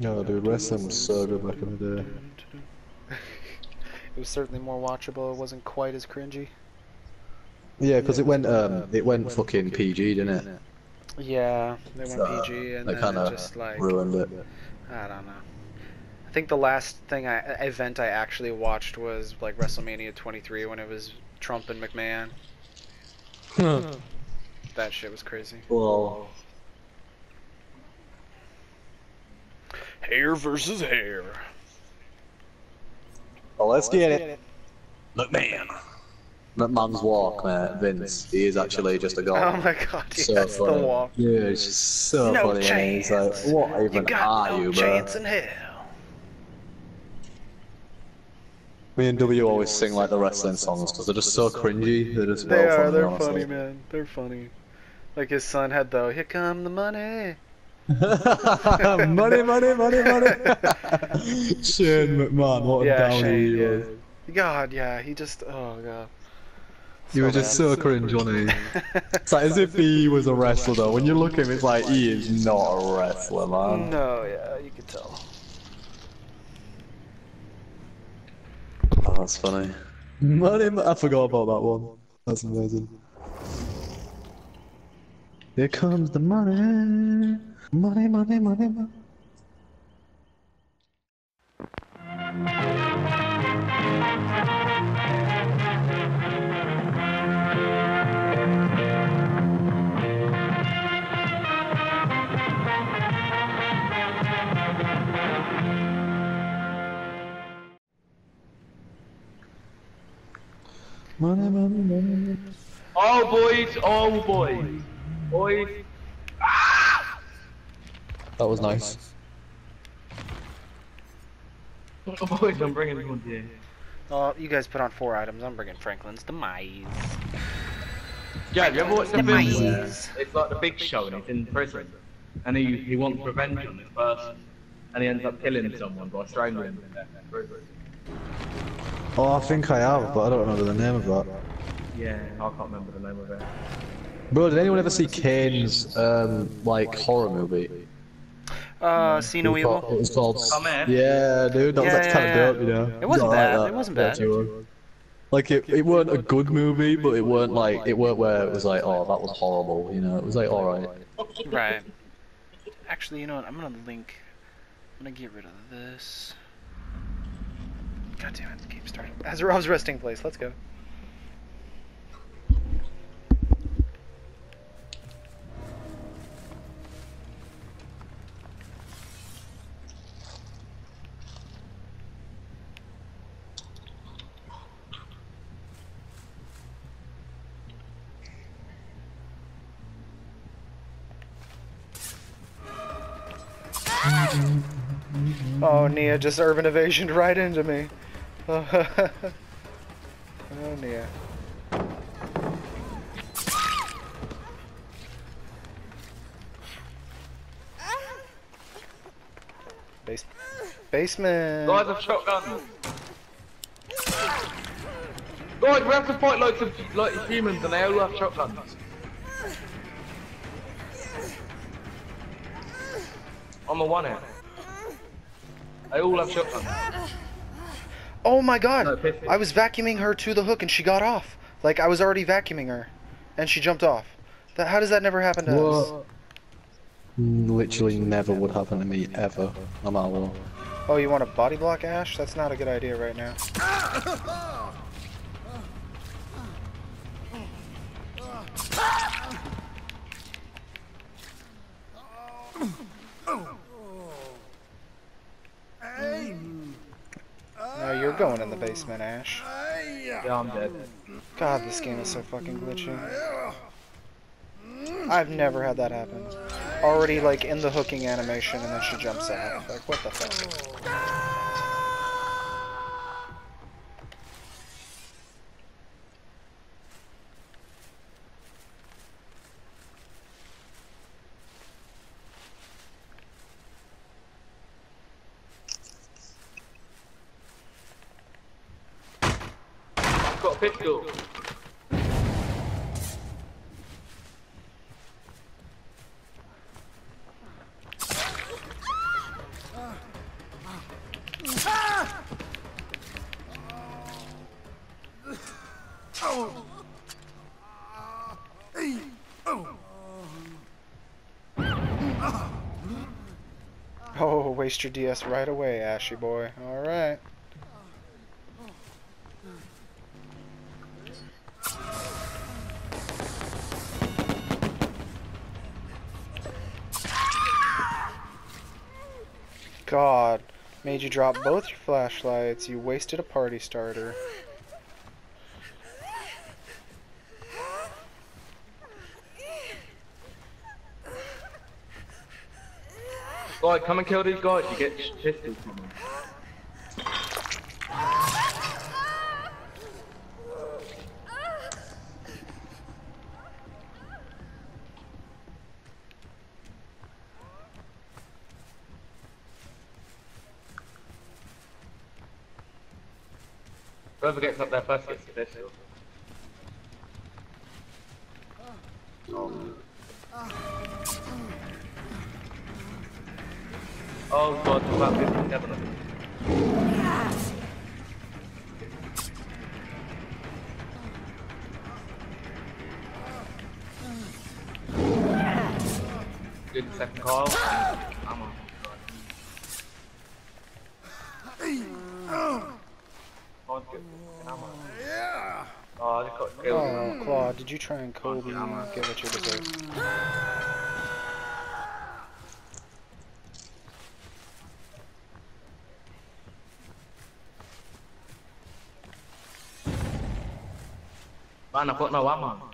No, dude, wrestling was so good back in the day. it was certainly more watchable. It wasn't quite as cringy. Yeah, because it went um, it went fucking PG, didn't it? Yeah, they went So, PG, and They then kind it of just like ruined it. I don't know. I think the last thing I event I actually watched was like WrestleMania 23 when it was Trump and McMahon. That shit was crazy. well, Hair versus hair. well, let's get it. McMahon. McMahon's walk, man. Vince, he is actually just a god. Oh my god, so yes, the walk. Yeah, it's just so No funny. man. He's like, chance. what You got are no you, bro? chance in hell. Me and W always sing like the wrestling songs because they're just so cringy. They're just They well are, funny, they're honestly. funny, man. They're funny. Like his son had though, here come the money. money, money, money, money. Shane McMahon, what a Yeah, downy Shane, he yeah. was. God, yeah, he just, oh god. He was just so cringe, wasn't? It's like as if he was a wrestler though. When you look at him, it's like he is not a wrestler, man. no, yeah, you could tell. Oh, that's funny. Money, I forgot about that one. That's amazing. Here comes the money. Money, money, money, money. Money, money, money. Oh boys, oh boys, boys. That was nice. Oh boys, I'm bringing one here. Oh, you guys put on four items. I'm bringing Franklin's demise. Yeah, you ever watched the film where it's like the big show and he's in prison and he, he wants revenge on this person and he ends up killing someone by strangling them in prison. Oh, I think I have, but I don't remember the name of that. Yeah, I can't remember the name of it. Bro, did anyone ever see Kane's um like horror movie? Uh, See No It was called- Evil. It was called. Oh, man. Yeah, dude, that was Yeah, actually kind of yeah, dope, you know. It wasn't I like bad, it wasn't bad. too. Like it, it weren't a good movie, but it weren't like it weren't where it was like, oh, that was horrible, you know. It was like, all right. Right. Actually, you know what? I'm gonna link. I'm gonna get rid of this. God damn it, the game started. Azarov's resting place. Let's go. Oh, Nea just urban evasioned right into me. oh, Nea. Base basement. Guys shotguns. Guys, we have to fight loads of like humans and they all have shotguns. I'm a one hit. They all have shotguns. Oh my god! No. I was vacuuming her to the hook and she got off. Like I was already vacuuming her, and she jumped off. That how does that never happen to us? What? Literally never would happen to me ever, no matter what. Oh, you want a body block, Ash? That's not a good idea right now. going in the basement, Ash. Yeah, I'm dead. God, this game is so fucking glitchy. I've never had that happen. Already, like, in the hooking animation, and then she jumps out. Like, what the fuck? Oh, waste your DS right away, Ashy boy. Alright. Made you drop both your flashlights. You wasted a party starter. Guy, come and kill these guys. You get pistols from them. Whoever gets up there first gets the pistol. Oh god, there's about 57 of them. Good second call. Oh. I'm. Oh, I just got killed. Oh, Claude, did you try and Kobe I'm get what you deserve? I've got no ammo.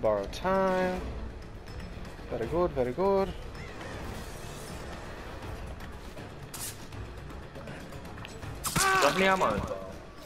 Borrow time. Very good, very good. Got any ammo?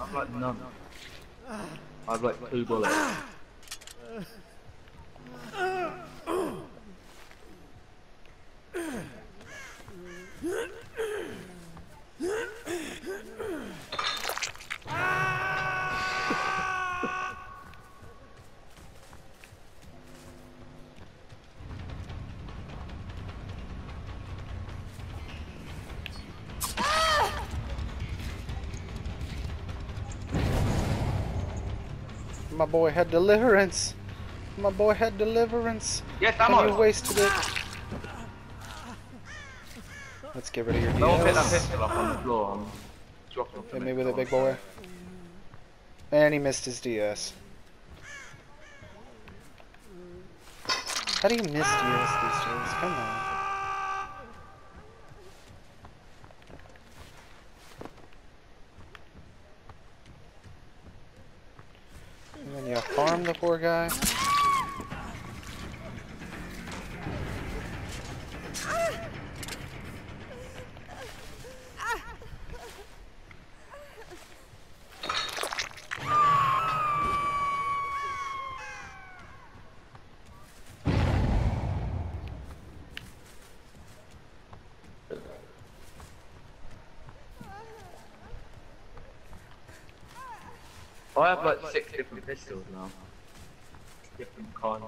I've like none. I've like two bullets. My boy had deliverance. My boy had deliverance. Yes, And you ammo! wasted it. Let's get rid of your Don't pick that DS. pistol up on the floor. I'm dropping Hit me with it, big boy. And he missed his DS. How do you miss DS these days? Come on. Then you farm the poor guy. I have like six different pistols now. Different kinds.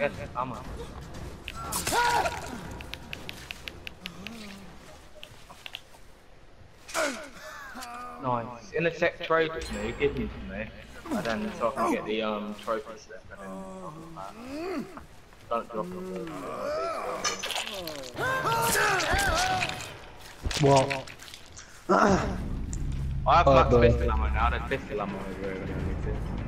Yes, I'm a. Nice. In the sec trophy to me, give them to me. And then so I can get the um trophy slip and then don't drop them. Well, I have Oh, max the- pistol ammo now, there's pistol ammo everywhere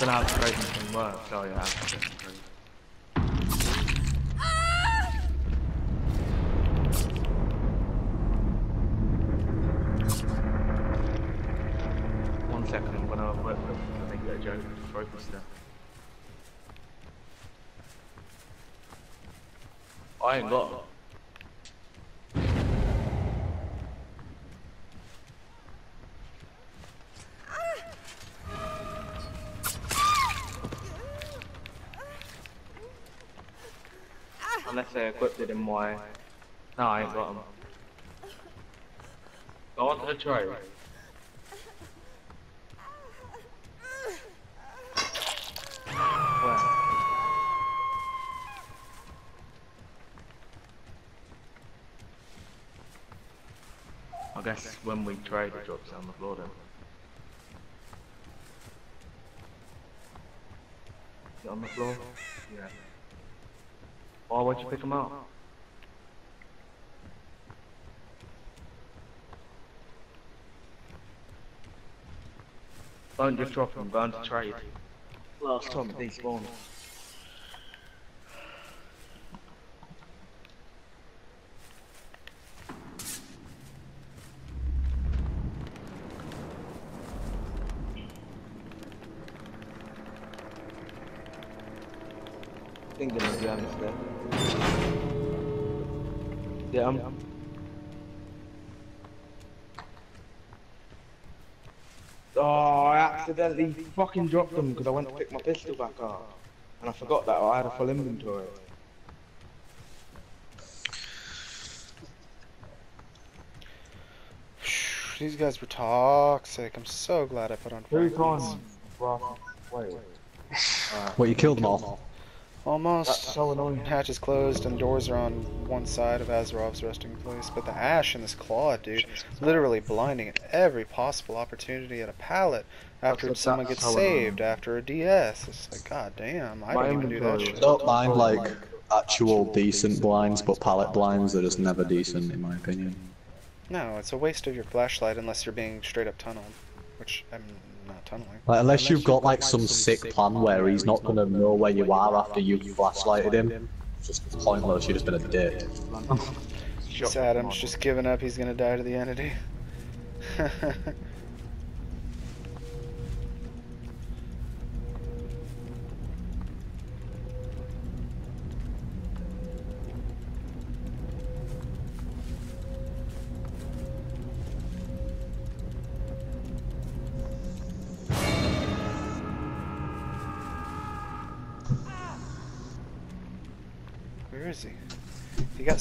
when I the trading thing works, oh yeah. One second, I'm gonna work with I think that focus. I ain't got Unless they equipped it in my... No, I ain't got them. Go on to the tray. I guess when we trade it drops on the floor then. Is it on the floor? Yeah. Why would you pick them up? Don't just drop them, go into trade. Last time it despawned. Oh, I accidentally fucking dropped them because I went to pick my pistol back up. And I forgot that I had a full inventory. These guys were toxic. I'm so glad I put on Three Franklin's. times. Well, wait. what you killed them all? Almost. That's so annoying. Hatch is closed and doors are on one side of Azarov's resting place, but the ash in this claw, dude, literally blinding at every possible opportunity at a pallet after That's- someone that's gets saved after a DS. It's like, god damn, I don't even do that inventory shit. was- Don't mind like actual decent blinds, but pallet blinds are just never decent in my opinion. No, it's a waste of your flashlight unless you're being straight up tunneled, which I'm not tunneling. Like unless you've got like some sick plan where he's not gonna know where you are after you've flashlighted him, it's just pointless. You've just been a dick. This Adam's just giving up. He's gonna die to the entity.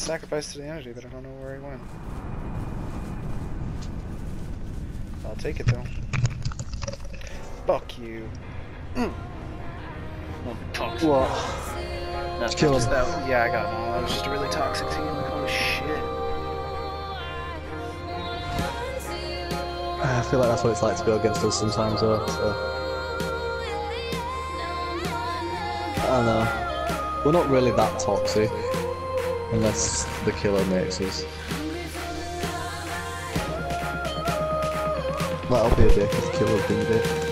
sacrificed to the entity, but I don't know where he went. I'll take it though. Fuck you. Mm. What? No, Kill just him. that- yeah, I got him. That was just a really toxic team. Like, holy shit. I feel like that's what it's like to go against us sometimes though, so. I don't know. We're not really that toxic. Unless the killer makes us. That'll be a the killer's been a dick.